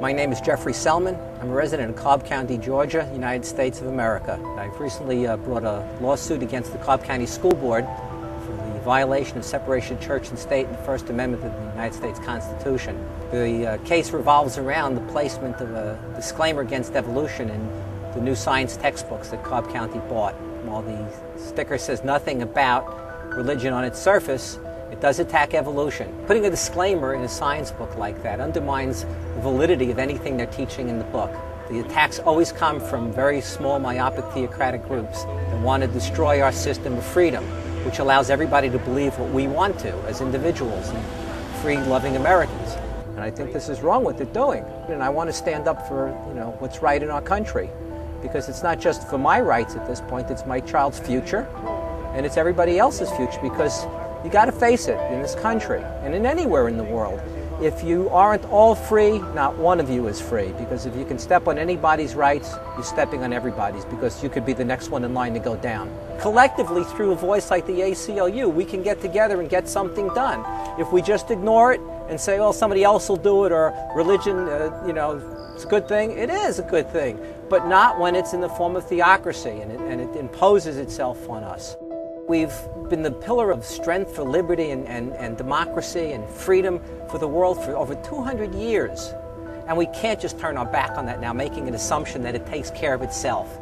My name is Jeffrey Selman. I'm a resident of Cobb County, Georgia, United States of America. I've recently uh, brought a lawsuit against the Cobb County School Board for the violation of separation of church and state and the First Amendment of the United States Constitution. The uh, case revolves around the placement of a disclaimer against evolution in the new science textbooks that Cobb County bought. While the sticker says nothing about religion on its surface, it does attack evolution. Putting a disclaimer in a science book like that undermines the validity of anything they're teaching in the book. The attacks always come from very small, myopic, theocratic groups that want to destroy our system of freedom, which allows everybody to believe what we want to as individuals and free, loving Americans. And I think this is wrong what they're doing. And I want to stand up for you know what's right in our country, because it's not just for my rights at this point; it's my child's future, and it's everybody else's future. Because you got to face it in this country and in anywhere in the world. If you aren't all free, not one of you is free. Because if you can step on anybody's rights, you're stepping on everybody's because you could be the next one in line to go down. Collectively, through a voice like the ACLU, we can get together and get something done. If we just ignore it and say, well, somebody else will do it, or religion, uh, you know, it's a good thing, it is a good thing. But not when it's in the form of theocracy and it, and it imposes itself on us. We've been the pillar of strength for liberty and, and, and democracy and freedom for the world for over 200 years. And we can't just turn our back on that now, making an assumption that it takes care of itself.